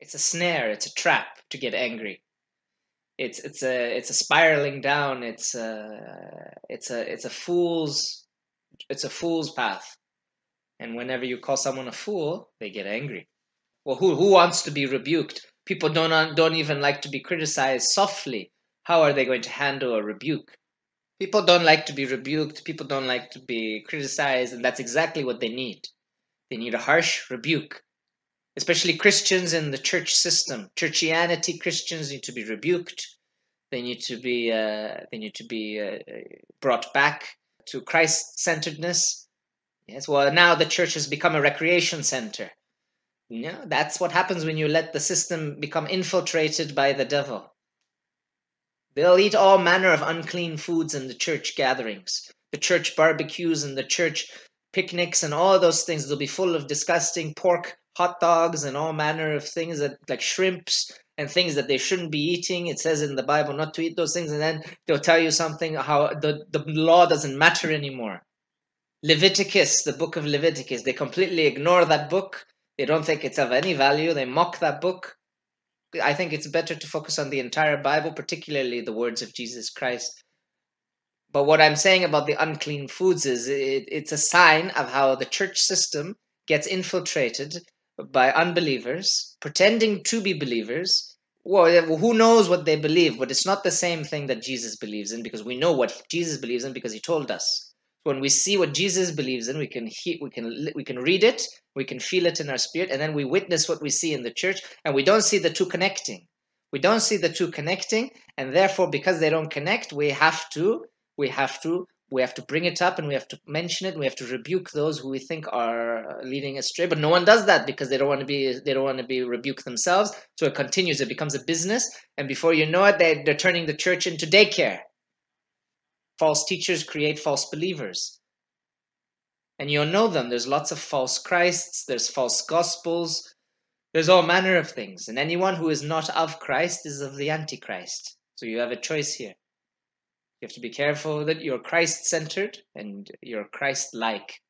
It's a snare, it's a trap to get angry. It's it's a it's a spiraling down, it's a it's a it's a fool's it's a fool's path. And whenever you call someone a fool, they get angry. Well, who who wants to be rebuked? People don't don't even like to be criticized softly. How are they going to handle a rebuke? People don't like to be rebuked. People don't like to be criticized, and that's exactly what they need. They need a harsh rebuke. Especially Christians in the church system. Churchianity Christians need to be rebuked. They need to be uh, they need to be uh, brought back to Christ centeredness. Yes, well now the church has become a recreation center. Yeah, that's what happens when you let the system become infiltrated by the devil. They'll eat all manner of unclean foods in the church gatherings, the church barbecues and the church picnics and all those things. They'll be full of disgusting pork hot dogs and all manner of things that like shrimps and things that they shouldn't be eating. It says in the Bible not to eat those things, and then they'll tell you something how the, the law doesn't matter anymore. Leviticus, the book of Leviticus, they completely ignore that book. They don't think it's of any value. They mock that book. I think it's better to focus on the entire Bible, particularly the words of Jesus Christ. But what I'm saying about the unclean foods is it, it's a sign of how the church system gets infiltrated by unbelievers, pretending to be believers. Well, who knows what they believe, but it's not the same thing that Jesus believes in because we know what Jesus believes in because he told us. When we see what Jesus believes in, we can he- we can we can read it, we can feel it in our spirit, and then we witness what we see in the church, and we don't see the two connecting. We don't see the two connecting, and therefore, because they don't connect, we have to we have to we have to bring it up and we have to mention it we have to rebuke those who we think are leading astray. But no one does that because they don't want to be they don't want to be rebuked themselves. So it continues it becomes a business. And before you know it they, they're turning the church into daycare. False teachers create false believers. And you'll know them. There's lots of false christs there's false gospels. There's all manner of things. And anyone who is not of christ is of the antichrist. So you have a choice here you have to be careful that you're Christ centered and you're Christ like.